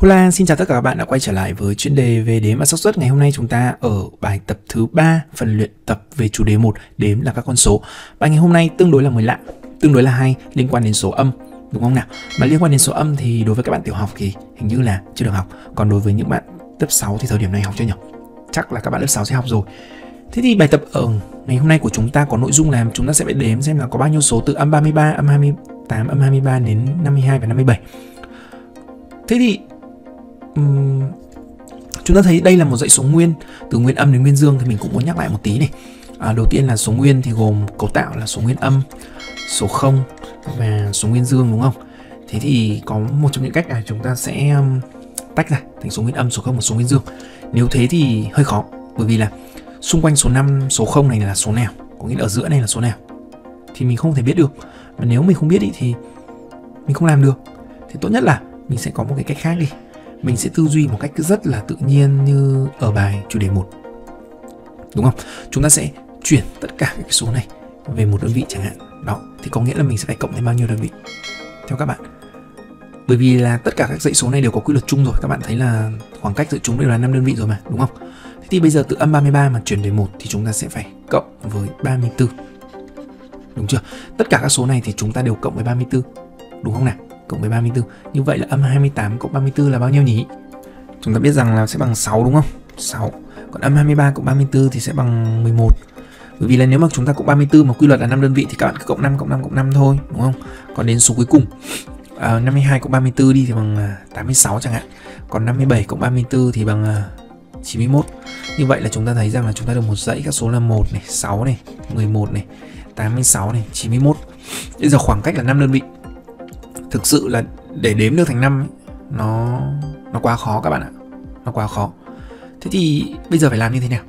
Hola, xin chào tất cả các bạn đã quay trở lại với chuyên đề về đếm và xác suất. Ngày hôm nay chúng ta ở bài tập thứ ba phần luyện tập về chủ đề 1, đếm là các con số. Bài ngày hôm nay tương đối là mới lạ, tương đối là hay liên quan đến số âm, đúng không nào? Mà liên quan đến số âm thì đối với các bạn tiểu học thì hình như là chưa được học, còn đối với những bạn lớp 6 thì thời điểm này học chưa nhỉ? Chắc là các bạn lớp 6 sẽ học rồi. Thế thì bài tập ở ngày hôm nay của chúng ta có nội dung là chúng ta sẽ phải đếm xem là có bao nhiêu số từ âm 33, âm 28, âm 23 đến 52 và 57. Thế thì um, chúng ta thấy đây là một dãy số nguyên từ nguyên âm đến nguyên dương thì mình cũng muốn nhắc lại một tí này. À, đầu tiên là số nguyên thì gồm cấu tạo là số nguyên âm, số 0 và số nguyên dương đúng không? Thế thì có một trong những cách là chúng ta sẽ um, tách ra thành số nguyên âm, số 0 và số nguyên dương. Nếu thế thì hơi khó bởi vì là xung quanh số 5, số 0 này là số nào, có nghĩa là ở giữa này là số nào thì mình không thể biết được. Mà nếu mình không biết ý, thì mình không làm được. Thì tốt nhất là mình sẽ có một cái cách khác đi mình sẽ tư duy một cách rất là tự nhiên như ở bài chủ đề 1 đúng không? Chúng ta sẽ chuyển tất cả các số này về một đơn vị chẳng hạn. Đó, thì có nghĩa là mình sẽ phải cộng thêm bao nhiêu đơn vị? Theo các bạn. Bởi vì là tất cả các dãy số này đều có quy luật chung rồi. Các bạn thấy là khoảng cách giữa chúng đều là 5 đơn vị rồi mà, đúng không? Thế thì bây giờ từ âm 33 mà chuyển về một thì chúng ta sẽ phải cộng với 34 đúng chưa? Tất cả các số này thì chúng ta đều cộng với 34 đúng không nào? Cộng với 34. Như vậy là âm 28 cộng 34 là bao nhiêu nhỉ? Chúng ta biết rằng là sẽ bằng 6 đúng không? 6. Còn âm 23 cộng 34 thì sẽ bằng 11. Bởi vì là nếu mà chúng ta cộng 34 mà quy luật là 5 đơn vị thì các bạn cứ cộng 5 cộng 5 cộng 5 thôi, đúng không? Còn đến số cuối cùng à, 52 cộng 34 đi thì bằng à, 86 chẳng hạn. Còn 57 cộng 34 thì bằng à, 91. Như vậy là chúng ta thấy rằng là chúng ta được một dãy các số là 1 này, 6 này, 11 này, 86 này, 91. Bây giờ khoảng cách là 5 đơn vị thực sự là để đếm được thành năm nó nó quá khó các bạn ạ. Nó quá khó. Thế thì bây giờ phải làm như thế nào?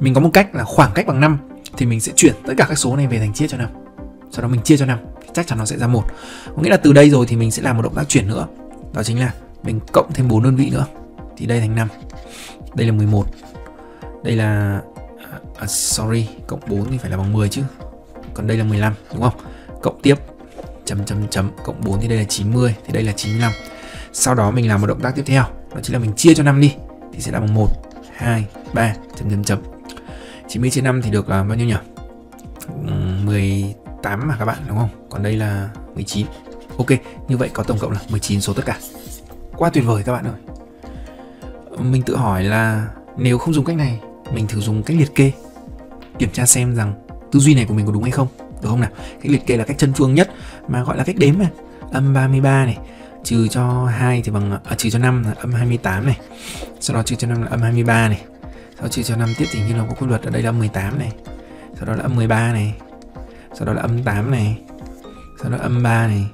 Mình có một cách là khoảng cách bằng năm thì mình sẽ chuyển tất cả các số này về thành chia cho năm. Sau đó mình chia cho năm chắc chắn nó sẽ ra một. Có nghĩa là từ đây rồi thì mình sẽ làm một động tác chuyển nữa. Đó chính là mình cộng thêm 4 đơn vị nữa. Thì đây thành 5 đây là 11 đây là à, à sorry cộng 4 thì phải là bằng 10 chứ. Còn đây là 15 đúng không? Cộng tiếp chấm chấm chấm cộng 4 thì đây là 90 thì đây là 95 sau đó mình làm một động tác tiếp theo, đó chính là mình chia cho 5 đi, thì sẽ là bằng 1 2 3 chấm chấm chấm. 90 chia 5 thì được là bao nhiêu nhỉ? 18 mà các bạn, đúng không? Còn đây là 19 ok, như vậy có tổng cộng là 19 số tất cả. Quá tuyệt vời các bạn ơi. Mình tự hỏi là nếu không dùng cách này, mình thử dùng cách liệt kê, kiểm tra xem rằng tư duy này của mình có đúng hay không được không nào? Cái liệt kê là cách chân phương nhất mà gọi là cách đếm mà âm 33 này trừ cho 2 thì bằng à, trừ cho 5 là âm 28 này. Sau đó trừ cho 5 là âm 23 này. Sau đó trừ cho 5 tiếp thì như là có quy luật ở đây là âm 18 này. Sau đó là âm 13 này. Sau đó là âm 8 này. Sau đó âm 3 này.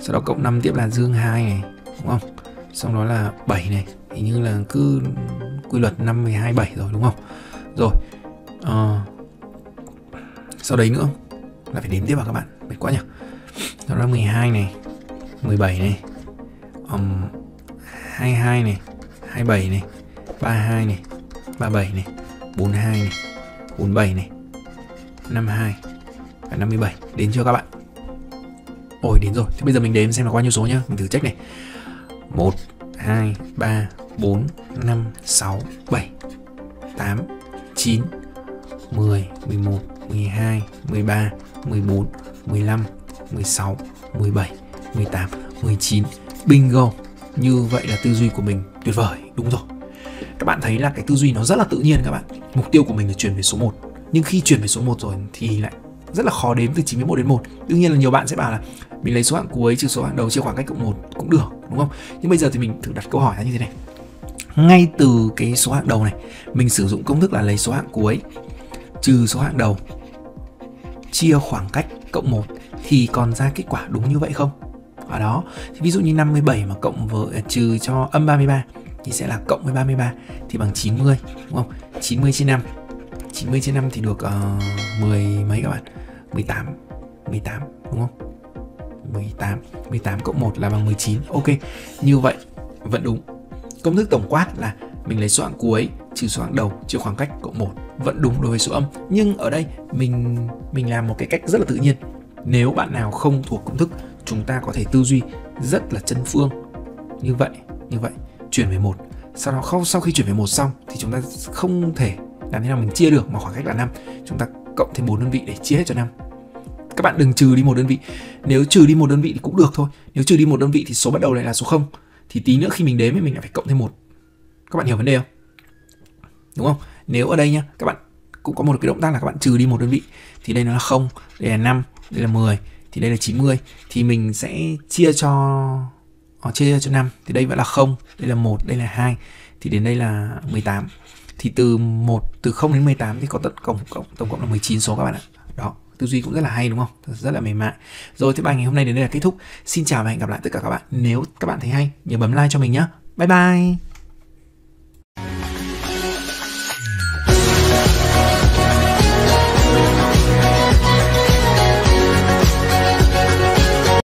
Sau đó cộng 5 tiếp là dương 2 này đúng không? Xong đó là 7 này. Thì như là cứ quy luật 5 12 7 rồi đúng không? Rồi à, sau đấy nữa là phải đếm tiếp vào các bạn. Mệt quá nhỉ? Đó là 12 này 17 này um, 22 này 27 này 32 này 37 này 42 này 47 này 52 và 57 đến chưa các bạn? Ôi đến rồi. Thế bây giờ mình đếm xem là bao nhiêu số nhá. Mình thử check này. 1 2 3 4 5 6 7 8 9 10 11 12 13 14 15 16 17 18 19 Bingo! Như vậy là tư duy của mình tuyệt vời, Đúng rồi. Các bạn thấy là cái tư duy nó rất là tự nhiên các bạn. Mục tiêu của mình là chuyển về số 1 Nhưng khi chuyển về số 1 rồi thì lại rất là khó đếm từ 91 đến 1 Đương nhiên là nhiều bạn sẽ bảo là Mình lấy số hạng cuối trừ số hạng đầu chia khoảng cách cộng 1 cũng được, đúng không? Nhưng bây giờ thì mình thử đặt câu hỏi là như thế này. Ngay từ cái số hạng đầu này, mình sử dụng công thức là lấy số hạng cuối trừ số hạng đầu chia khoảng cách cộng 1 thì còn ra kết quả đúng như vậy không? Ở đó, thì ví dụ như 57 mà cộng với à, trừ cho âm 33 thì sẽ là cộng với 33 thì bằng 90 đúng không? 90 trên 5. 90 trên 5 thì được ờ, uh, 10 mấy các bạn? 18. 18 đúng không? 18. 18 cộng 1 là bằng 19. Ok. Như vậy vẫn đúng. Công thức tổng quát là mình lấy số hạng cuối trừ số hạng đầu trừ khoảng cách cộng 1 vẫn đúng đối với số âm. Nhưng ở đây mình mình làm một cái cách rất là tự nhiên. Nếu bạn nào không thuộc công thức, chúng ta có thể tư duy rất là chân phương. Như vậy như vậy, chuyển về một. Sau đó không sau khi chuyển về một xong, thì chúng ta không thể làm thế nào mình chia được, mà khoảng cách là năm. Chúng ta cộng thêm bốn đơn vị để chia hết cho năm. Các bạn đừng trừ đi một đơn vị. Nếu trừ đi một đơn vị thì cũng được thôi. Nếu trừ đi một đơn vị thì số bắt đầu lại là số 0 thì tí nữa khi mình đếm thì mình lại phải cộng thêm một. Các bạn hiểu vấn đề không? Đúng không? Nếu ở đây nhá các bạn cũng có một cái động tác là các bạn trừ đi một đơn vị thì đây nó là không đây là 5 đây là 10 thì đây là 90 thì mình sẽ chia cho họ chia cho 5 thì đây vẫn là 0 đây là 1 đây là 2 thì đến đây là 18 thì từ 1 từ 0 đến 18 thì có tổng cộng tổng, tổng cộng là 19 số các bạn ạ. Đó tư duy cũng rất là hay đúng không? Rất là mềm mại. Rồi thì bài ngày hôm nay đến đây là kết thúc. Xin chào và hẹn gặp lại tất cả các bạn. Nếu các bạn thấy hay nhớ bấm like cho mình nhé bye bye!